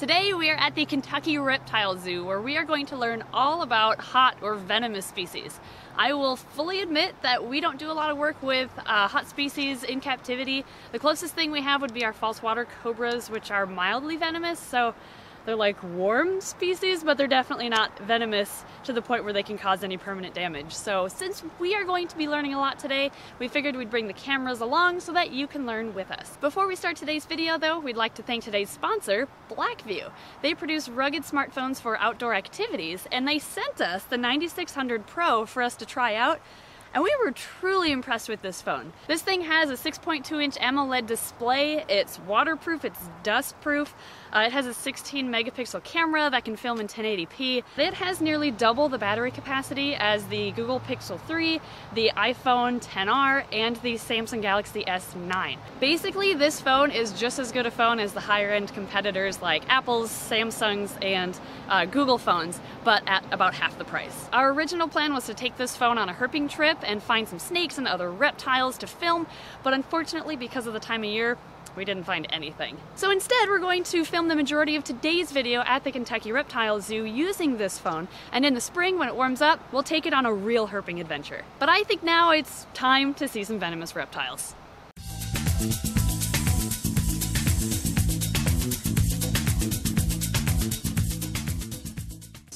Today we are at the Kentucky Reptile Zoo where we are going to learn all about hot or venomous species. I will fully admit that we don't do a lot of work with uh, hot species in captivity. The closest thing we have would be our false water cobras which are mildly venomous so they're like warm species, but they're definitely not venomous to the point where they can cause any permanent damage. So since we are going to be learning a lot today, we figured we'd bring the cameras along so that you can learn with us. Before we start today's video though, we'd like to thank today's sponsor, Blackview. They produce rugged smartphones for outdoor activities, and they sent us the 9600 Pro for us to try out and we were truly impressed with this phone. This thing has a 6.2 inch AMOLED display, it's waterproof, it's dustproof, uh, it has a 16 megapixel camera that can film in 1080p. It has nearly double the battery capacity as the Google Pixel 3, the iPhone 10R, and the Samsung Galaxy S9. Basically, this phone is just as good a phone as the higher end competitors like Apple's, Samsung's, and uh, Google phones, but at about half the price. Our original plan was to take this phone on a herping trip and find some snakes and other reptiles to film, but unfortunately because of the time of year, we didn't find anything. So instead, we're going to film the majority of today's video at the Kentucky Reptile Zoo using this phone, and in the spring, when it warms up, we'll take it on a real herping adventure. But I think now it's time to see some venomous reptiles.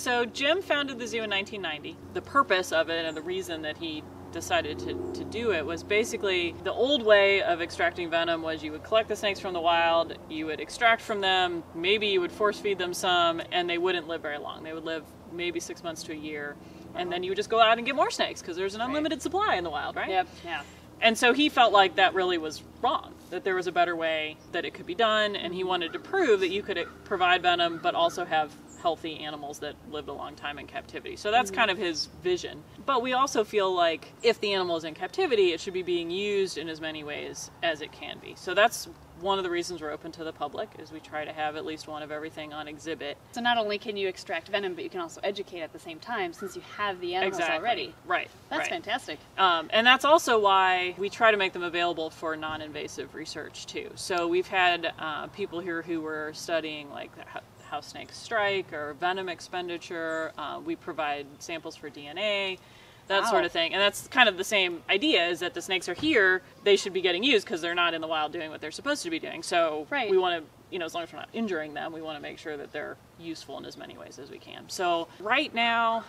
So Jim founded the zoo in 1990. The purpose of it and the reason that he decided to, to do it was basically the old way of extracting venom was you would collect the snakes from the wild, you would extract from them, maybe you would force feed them some, and they wouldn't live very long. They would live maybe six months to a year, and then you would just go out and get more snakes because there's an unlimited right. supply in the wild, right? Yep. Yeah. And so he felt like that really was wrong, that there was a better way that it could be done, and he wanted to prove that you could eh, provide venom but also have healthy animals that lived a long time in captivity. So that's mm-hmm. kind of his vision. But we also feel like if the animal is in captivity, it should be being used in as many ways as it can be. So that's one of the reasons we're open to the public is we try to have at least one of everything on exhibit. So not only can you extract venom, but you can also educate at the same time since you have the animals exactly. already. Right. That's right. fantastic. Um, and that's also why we try to make them available for non-invasive research too. So we've had uh, people here who were studying like how snakes strike or venom expenditure. Uh, we provide samples for DNA, that wow. sort of thing. And that's kind of the same idea is that the snakes are here, they should be getting used because they're not in the wild doing what they're supposed to be doing. So right. we want to, you know, as long as we're not injuring them, we want to make sure that they're useful in as many ways as we can. So right now,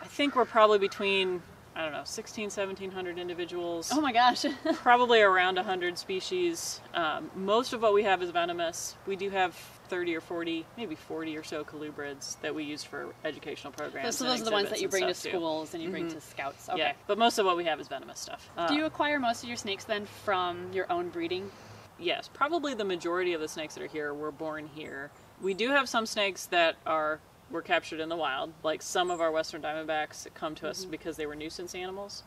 I think we're probably between I don't know, 16, 1700 individuals. Oh my gosh. probably around 100 species. Um, most of what we have is venomous. We do have 30 or 40, maybe 40 or so colubrids that we use for educational programs. So, those are the ones that you bring to schools too. and you bring mm-hmm. to scouts. Okay. Yeah, but most of what we have is venomous stuff. do you uh, acquire most of your snakes then from your own breeding? Yes, probably the majority of the snakes that are here were born here. We do have some snakes that are were captured in the wild. Like some of our western diamondbacks come to us mm-hmm. because they were nuisance animals.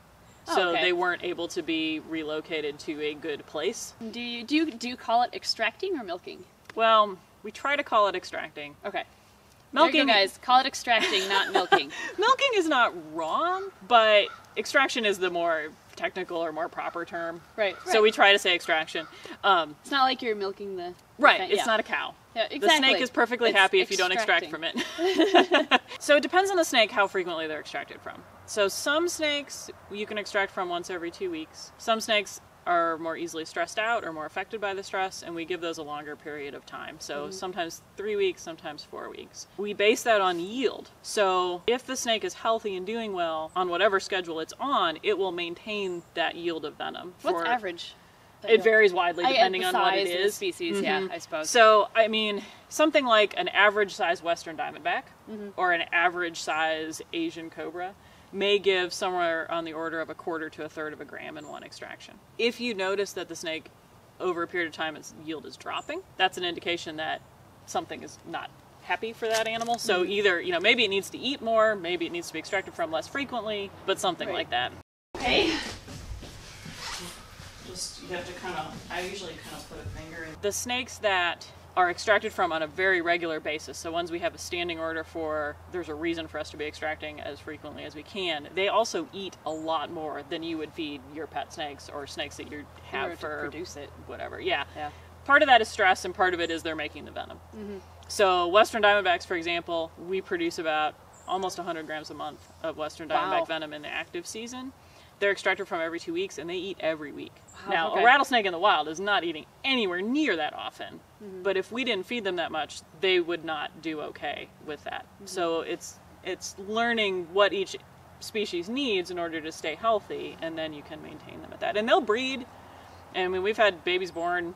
Oh, so okay. they weren't able to be relocated to a good place. Do you do you, do you call it extracting or milking? Well, we try to call it extracting. Okay. Milking, go, guys. Call it extracting, not milking. milking is not wrong, but extraction is the more technical or more proper term. Right. So right. we try to say extraction. Um, it's not like you're milking the. Right. It's yeah. not a cow. Yeah, exactly. The snake is perfectly it's happy if you don't extract from it. so it depends on the snake how frequently they're extracted from. So some snakes you can extract from once every two weeks. Some snakes are more easily stressed out or more affected by the stress, and we give those a longer period of time. So mm-hmm. sometimes three weeks, sometimes four weeks. We base that on yield. So if the snake is healthy and doing well on whatever schedule it's on, it will maintain that yield of venom. What's average? It varies widely depending on what it is. species, mm-hmm. yeah, I suppose. So, I mean, something like an average size western diamondback mm-hmm. or an average size Asian cobra may give somewhere on the order of a quarter to a third of a gram in one extraction. If you notice that the snake over a period of time its yield is dropping, that's an indication that something is not happy for that animal. So mm-hmm. either, you know, maybe it needs to eat more, maybe it needs to be extracted from less frequently, but something right. like that. Okay just, you have to kind of, I usually kind of put a finger in. The snakes that are extracted from on a very regular basis, so ones we have a standing order for, there's a reason for us to be extracting as frequently as we can. They also eat a lot more than you would feed your pet snakes or snakes that you have for produce it, whatever. Yeah. yeah. Part of that is stress, and part of it is they're making the venom. Mm-hmm. So Western Diamondbacks, for example, we produce about almost 100 grams a month of Western Diamondback Wow. venom in the active season. They're extracted from every two weeks, and they eat every week. Wow, now, okay. a rattlesnake in the wild is not eating anywhere near that often. Mm-hmm. But if we didn't feed them that much, they would not do okay with that. Mm-hmm. So it's it's learning what each species needs in order to stay healthy, and then you can maintain them at that. And they'll breed. And I mean, we've had babies born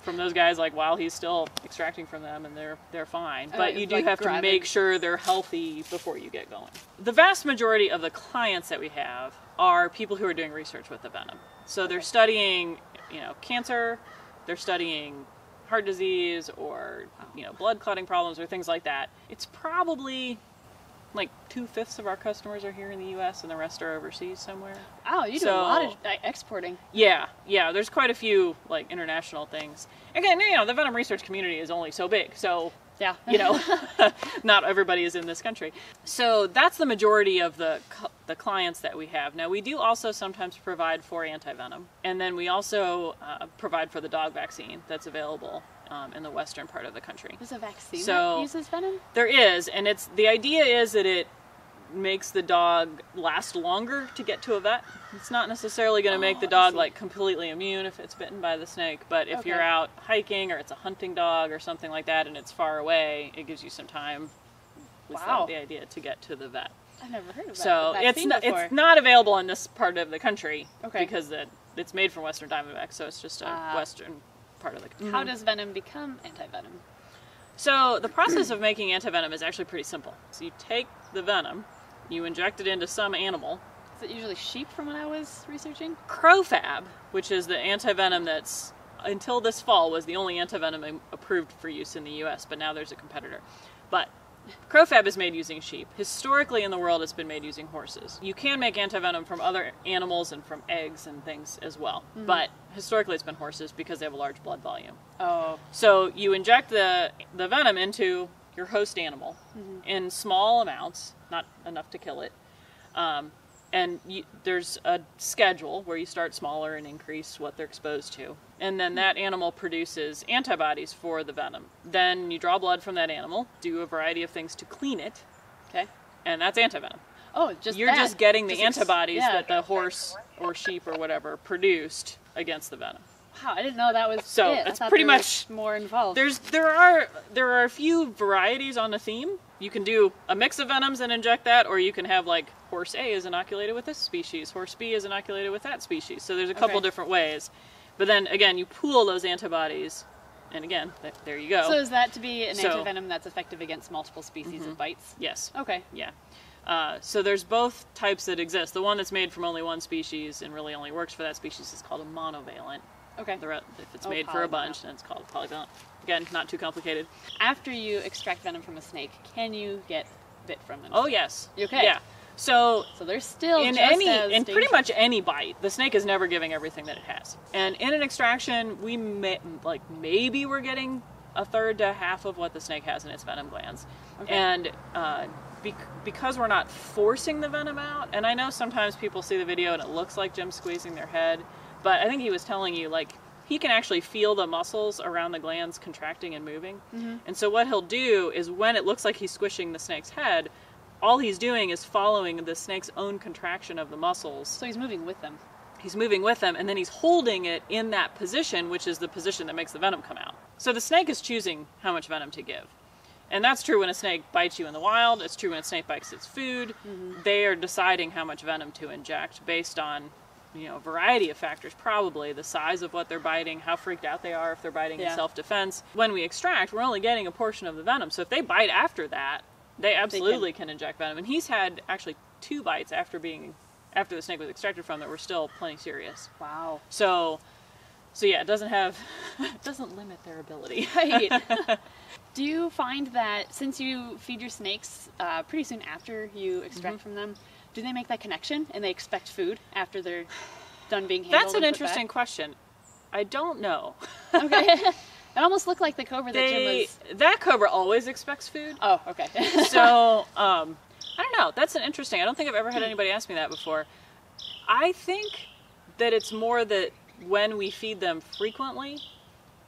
from those guys like while he's still extracting from them, and they're they're fine. Oh, But you do like have to make sure they're healthy before you get going. The vast majority of the clients that we have are people who are doing research with the venom. So they're studying, you know, cancer, they're studying heart disease or oh. you know blood clotting problems or things like that. It's probably like two fifths of our customers are here in the U.S. and the rest are overseas somewhere. Oh, you do So- a lot of uh, exporting. Yeah, yeah. There's quite a few like international things. Again, you know, the venom research community is only so big, so Yeah. you know, not everybody is in this country. So that's the majority of the the clients that we have. Now we do also sometimes provide for anti venom, and then we also uh, provide for the dog vaccine that's available um, in the western part of the country. There's a vaccine So- that uses venom. There is, and it's the idea is that it makes the dog last longer to get to a vet. It's not necessarily going to make Oh, the dog like completely immune if it's bitten by the snake, but if you're out hiking or it's a hunting dog or something like that and it's far away, it gives you some time. Wow. the idea to get to the vet. I've never heard of that So it's not, before. it's not available in this part of the country Okay. because it, it's made from Western Diamondback, so it's just a Ah. western part of the country. How does venom become antivenom? So the process of making antivenom is actually pretty simple. So you take the venom, you inject it into some animal. Is it usually sheep from what I was researching? Crofab, which is the antivenom that's until this fall was the only antivenom approved for use in the U.S., but now there's a competitor. Crofab is made using sheep. Historically in the world, it's been made using horses. You can make antivenom from other animals and from eggs and things as well, but historically it's been horses because they have a large blood volume. Oh, So you inject the the venom into your host animal in small amounts, not enough to kill it. Um, and you, there's a schedule where you start smaller and increase what they're exposed to, and then that animal produces antibodies for the venom. Then you draw blood from that animal, do a variety of things to clean it, okay. and that's antivenom. Oh, just You're that. just getting the Just antibodies yeah. that the horse or sheep or whatever produced against the venom. Wow, I didn't know that was So, it. I that's pretty much- more involved. There's there are there are a few varieties on the theme. You can do a mix of venoms and inject that, or you can have like horse A is inoculated with this species, horse B is inoculated with that species. So there's a couple Okay. different ways. But then again, you pool those antibodies, and again, th- there you go. So is that to be an So- antivenom that's effective against multiple species of bites? yes. Okay. Yeah. Uh, so there's both types that exist. The one that's made from only one species and really only works for that species is called a monovalent. Okay. The if it's Oh, made for a bunch, then it's called a polyvalent. Again, not too complicated. After you extract venom from a snake, can you get bit from them? Oh yes. Okay. Yeah. So So they're still in any in pretty much any bite, the snake is never giving everything that it has. And in an extraction, we may, like maybe we're getting a third to half of what the snake has in its venom glands. Okay. And uh, bec- because we're not forcing the venom out, and I know sometimes people see the video and it looks like Jim squeezing their head, but I think he was telling you like he can actually feel the muscles around the glands contracting and moving. Mm-hmm. And so what he'll do is when it looks like he's squishing the snake's head, all he's doing is following the snake's own contraction of the muscles. So he's moving with them. He's moving with them, and then he's holding it in that position, which is the position that makes the venom come out. So the snake is choosing how much venom to give. And that's true when a snake bites you in the wild. It's true when a snake bites its food. They are deciding how much venom to inject based on, you know, a variety of factors. Probably the size of what they're biting, how freaked out they are if they're biting in self-defense. When we extract, we're only getting a portion of the venom. So if they bite after that, they absolutely can inject venom. And he's had actually two bites after being after the snake was extracted from that were still plenty serious. Wow. So, so yeah, it doesn't have, it doesn't limit their ability. Right. Do you find that since you feed your snakes uh, pretty soon after you extract Mm-hmm. from them, do they make that connection and they expect food after they're done being handled? That's an interesting question. I don't know. Okay. it almost looked like the cobra that Jim They was. that cobra always expects food. Oh, okay. So, um, I don't know. That's an interesting. I don't think I've ever had anybody ask me that before. I think that it's more that when we feed them frequently,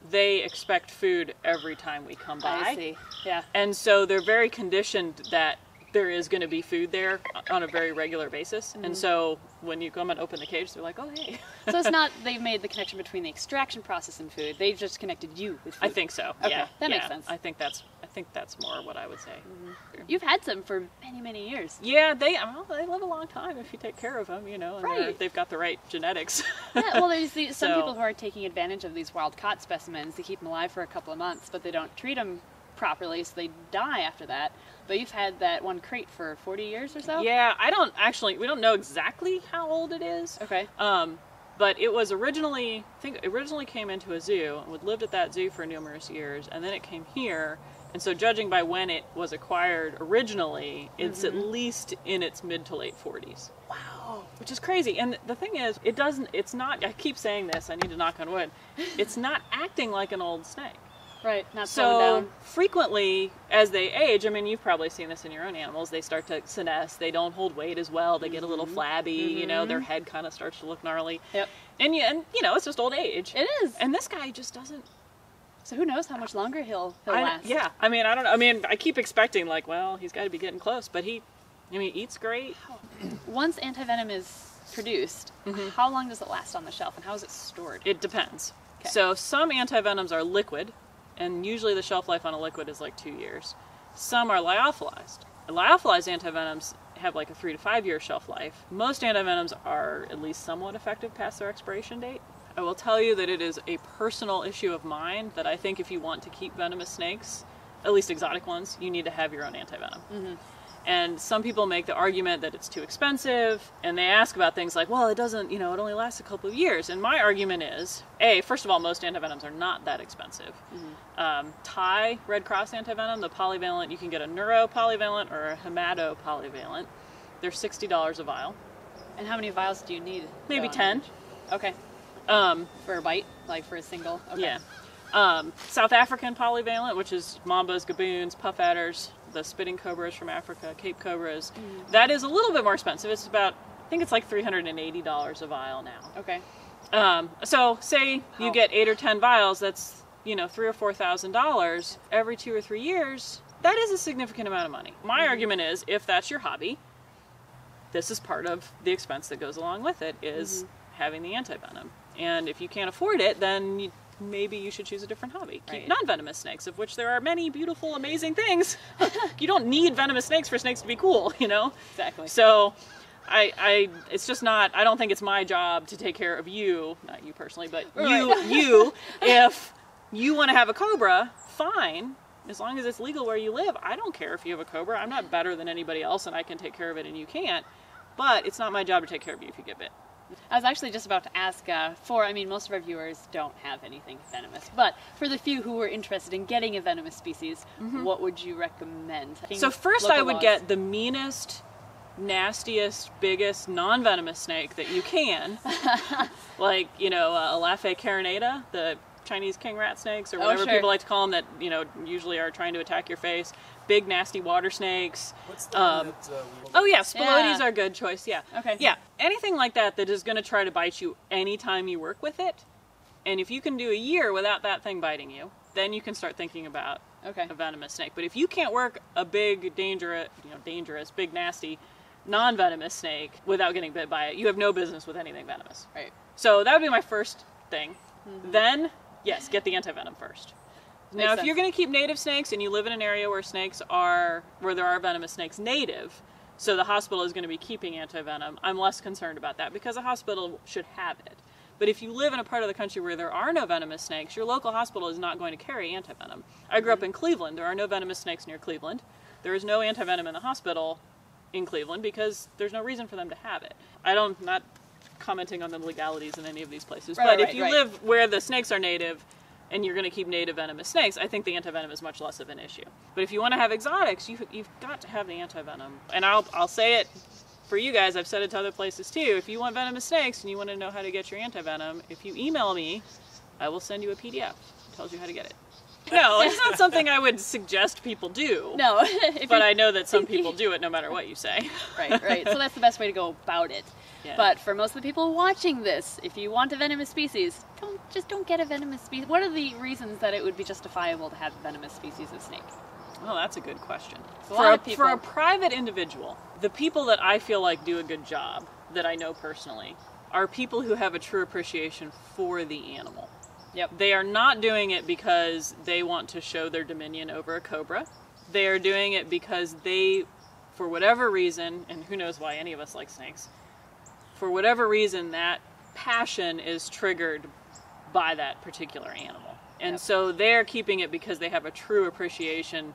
they expect food every time we come by. I see. Yeah. And so they're very conditioned that there is going to be food there on a very regular basis. Mm-hmm. And so when you come and open the cage, they're like, oh, hey. so it's not they've made the connection between the extraction process and food. They've just connected you with food. I think so. Okay, yeah, that makes yeah. sense. I think that's I think that's more what I would say. You've had some for many, many years. Yeah, they well, they live a long time if you take care of them, you know, Right. they've got the right genetics. yeah, well, there's the, some So- people who are taking advantage of these wild caught specimens to keep them alive for a couple of months, but they don't treat them properly, so they die after that. But you've had that one crate for 40 years or so? yeah, I don't actually we don't know exactly how old it is. Okay. Um, but it was originally, I think, originally came into a zoo and would lived at that zoo for numerous years, and then it came here. And so, judging by when it was acquired originally, it's at least in its mid to late 40s. Wow, which is crazy. And the thing is, it doesn't. It's not. I keep saying this. I need to knock on wood. It's not acting like an old snake. Right, not So down. frequently, as they age, I mean, you've probably seen this in your own animals. They start to senesce. They don't hold weight as well. They get a little mm-hmm. flabby. You know, their mm-hmm. head kind of starts to look gnarly. Yep. And you, and you know, it's just old age. It is. And this guy just doesn't. so who knows how much longer he'll, he'll I, last. yeah. I mean, I don't know. I mean, I keep expecting like, well, he's got to be getting close, but he, I mean, he eats great. Once antivenom is produced, mm-hmm. how long does it last on the shelf and how is it stored? It depends. Okay. So some antivenoms are liquid, and usually the shelf life on a liquid is like two years. Some are lyophilized. Lyophilized antivenoms have like a three to five year shelf life. Most antivenoms are at least somewhat effective past their expiration date. I will tell you that it is a personal issue of mine that I think if you want to keep venomous snakes, at least exotic ones, you need to have your own antivenom. Mm-hmm. And some people make the argument that it's too expensive, and they ask about things like, well, it doesn't, you know, it only lasts a couple of years. And my argument is, A, first of all, most antivenoms are not that expensive. Um, Thai Red Cross antivenom, the polyvalent, you can get a neuro polyvalent or a hemato polyvalent. They're $60 a vial, And how many vials do you need? maybe though? 10. Okay. Um, For a bite? Like for a single? Okay. Yeah. Um, South African polyvalent, which is mambas, gaboons, puff adders, the spitting cobras from Africa, Cape cobras. Mm. That is a little bit more expensive. It's about, I think it's like $380 a vial now. Okay. Um, so say you How- get eight or ten vials, that's you know three or four thousand dollars every two or three years. That is a significant amount of money. My mm-hmm. argument is, if that's your hobby, this is part of the expense that goes along with it is mm-hmm. having the antivenom. And if you can't afford it, then you, maybe you should choose a different hobby. Right. Keep non-venomous snakes, of which there are many beautiful, amazing things. you don't need venomous snakes for snakes to be cool, you know. Exactly. So, I, I, it's just not. I don't think it's my job to take care of you, not you personally, but you, Right. you. If you want to have a cobra, fine. As long as it's legal where you live, I don't care if you have a cobra. I'm not better than anybody else, and I can take care of it, and you can't. But it's not my job to take care of you if you get bit. I was actually just about to ask uh, for, I mean, most of our viewers don't have anything venomous, but for the few who were interested in getting a venomous species, what would you recommend? So first, I would laws. get the meanest, nastiest, biggest non-venomous snake that you can, like you know, uh, Elaphe carinata, the Chinese king rat snakes, or Oh, whatever sure. people like to call them, that you know usually are trying to attack your face. Big nasty water snakes. What's the Um, that, uh, Oh yeah, spilotes Yeah. are a good choice. Yeah. Okay. Yeah, anything like that that is going to try to bite you anytime you work with it, and if you can do a year without that thing biting you, then you can start thinking about Okay. a venomous snake. But if you can't work a big, dangerous, you know, dangerous, big, nasty, non-venomous snake without getting bit by it, you have no business with anything venomous. Right. So that would be my first thing. Then, yes, get the antivenom first. Now, if sense. you're going to keep native snakes and you live in an area where snakes are, where there are venomous snakes native, so the hospital is going to be keeping antivenom, I'm less concerned about that because a hospital should have it. But if you live in a part of the country where there are no venomous snakes, your local hospital is not going to carry antivenom. I grew up in Cleveland. There are no venomous snakes near Cleveland. There is no antivenom in the hospital in Cleveland because there's no reason for them to have it. I don't not commenting on the legalities in any of these places, Right, but right, if you right. live where the snakes are native and you're going to keep native venomous snakes, I think the antivenom is much less of an issue. But if you want to have exotics, you, you've got to have the antivenom. And I'll I'll say it for you guys. I've said it to other places too. If you want venomous snakes and you want to know how to get your antivenom, if you email me, I will send you a PDF. It tells you how to get it. No, it's not something I would suggest people do. No, But I know that some people do it no matter what you say. right, right. So that's the best way to go about it. Yeah. But for most of the people watching this, if you want a venomous species, don't just don't get a venomous species. What are the reasons that it would be justifiable to have a venomous species of snake? Well, that's a good question. a For a, for a private individual, the people that I feel like do a good job, that I know personally, are people who have a true appreciation for the animal. Yep. They are not doing it because they want to show their dominion over a cobra. They are doing it because they, for whatever reason, and who knows why any of us like snakes, for whatever reason, that passion is triggered by that particular animal. And Yep. so they're keeping it because they have a true appreciation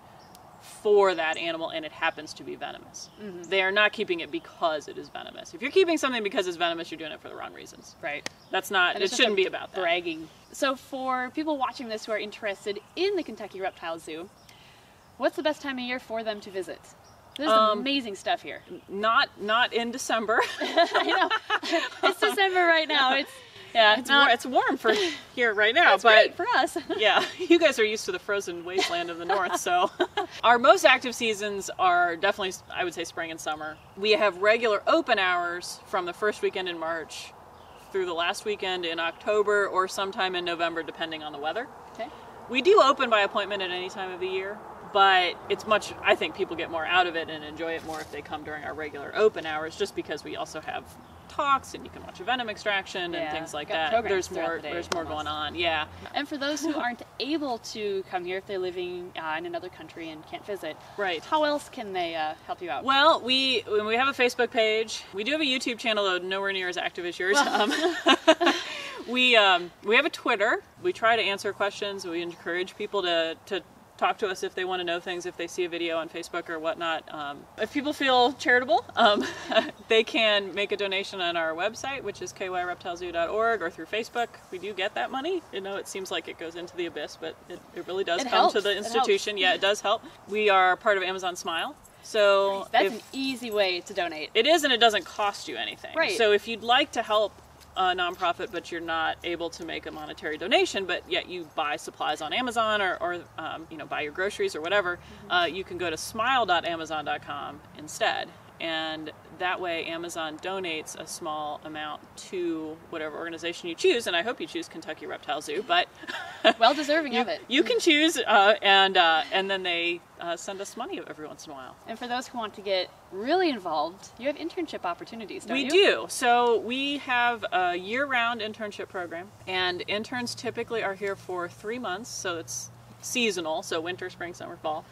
for that animal and it happens to be venomous. Mm-hmm. They are not keeping it because it is venomous. If you're keeping something because it's venomous, you're doing it for the wrong reasons. Right. That's not, And it shouldn't be about that. bragging. So for people watching this who are interested in the Kentucky Reptile Zoo, what's the best time of year for them to visit? There's Um, amazing stuff here. Not not in December. I know. it's December right now. It's yeah, it's, war- it's warm for here right now, that's but great for us. yeah, you guys are used to the frozen wasteland of the north, so our most active seasons are definitely, I would say, spring and summer. We have regular open hours from the first weekend in March through the last weekend in October or sometime in November, depending on the weather. okay. We do open by appointment at any time of the year, but it's much, I think people get more out of it and enjoy it more if they come during our regular open hours, just because we also have talks and you can watch a venom extraction Yeah, and things like that. There's more, the there's more almost. going on. Yeah. And for those who aren't able to come here, if they're living uh, in another country and can't visit, Right. How else can they uh, help you out? Well, we we have a Facebook page. We do have a YouTube channel, though nowhere near as active as yours. Um, we um, we have a Twitter. We try to answer questions. We encourage people to to talk to us if they want to know things, if they see a video on Facebook or whatnot. Um, if people feel charitable, um, they can make a donation on our website, which is kyreptilezoo.org, or through Facebook. We do get that money. You know, it seems like it goes into the abyss, but it, it really does It come to helps. the It institution. Yeah, it does help. We are part of Amazon Smile. So That's if- an easy way to donate. it is, and it doesn't cost you anything. Right. So if you'd like to help a nonprofit, but you're not able to make a monetary donation, but yet you buy supplies on Amazon or, or um, you know buy your groceries or whatever, Mm-hmm. uh, you can go to smile.amazon.com instead, and that way Amazon donates a small amount to whatever organization you choose. And I hope you choose Kentucky Reptile Zoo, but Well deserving of it. you can choose, uh, and uh, and then they uh, send us money every once in a while. And for those who want to get really involved, you have internship opportunities, don't we you? do. So we have a year-round internship program, and interns typically are here for three months. So it's seasonal, so winter, spring, summer, fall.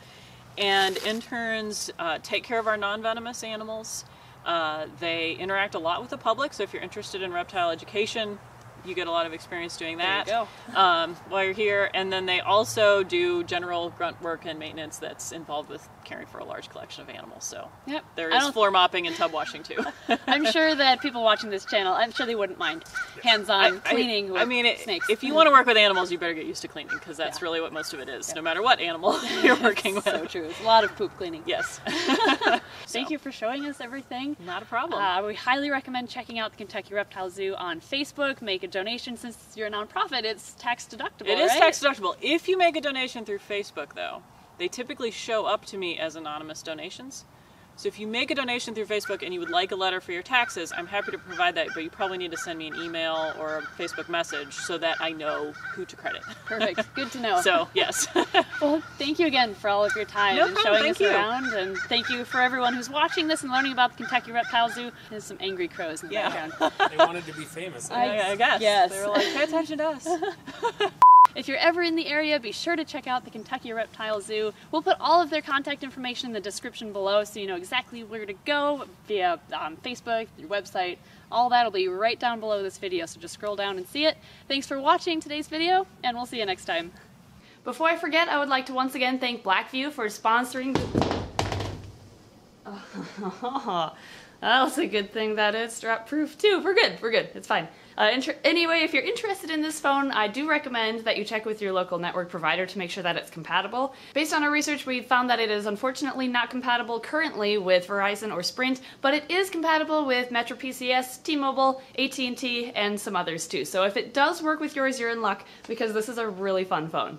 And interns uh, take care of our non-venomous animals. Uh, they interact a lot with the public. So if you're interested in reptile education, you get a lot of experience doing There you that um, while you're here. And then they also do general grunt work and maintenance that's involved with caring for a large collection of animals. So Yep. there I is don't- floor mopping and tub washing too. I'm sure that people watching this channel, I'm sure they wouldn't mind hands-on I- cleaning with I mean, it, snakes. if you want to work with animals, you better get used to cleaning because that's Yeah. really what most of it is, no matter what animal you're working with. so true. It's a lot of poop cleaning. Yes. Thank you for showing us everything. Not a problem. Uh, we highly recommend checking out the Kentucky Reptile Zoo on Facebook. Make a donation since you're a nonprofit. It's tax deductible. it is right? tax deductible. If you make a donation through Facebook, though, they typically show up to me as anonymous donations. So if you make a donation through Facebook and you would like a letter for your taxes, I'm happy to provide that, but you probably need to send me an email or a Facebook message so that I know who to credit. Perfect. Good to know. So, yes. Well, thank you again for all of your time No and problem, showing thank us you. around. And thank you for everyone who's watching this and learning about the Kentucky Reptile Zoo. There's some angry crows in the Yeah. background. They wanted to be famous. I- I, I guess. Yes. They were like, pay attention to us. If you're ever in the area, be sure to check out the Kentucky Reptile Zoo. We'll put all of their contact information in the description below so you know exactly where to go via um, Facebook, your website. All that'll be right down below this video, so just scroll down and see it. Thanks for watching today's video, and we'll see you next time. Before I forget, I would like to once again thank Blackview for sponsoring. That's a good thing that it's drop proof too. We're good. We're good. It's fine. Uh, anyway, if you're interested in this phone, I do recommend that you check with your local network provider to make sure that it's compatible. Based on our research, we found that it is unfortunately not compatible currently with Verizon or Sprint, but it is compatible with MetroPCS, T-Mobile, AT&T, and some others too. So if it does work with yours, you're in luck because this is a really fun phone.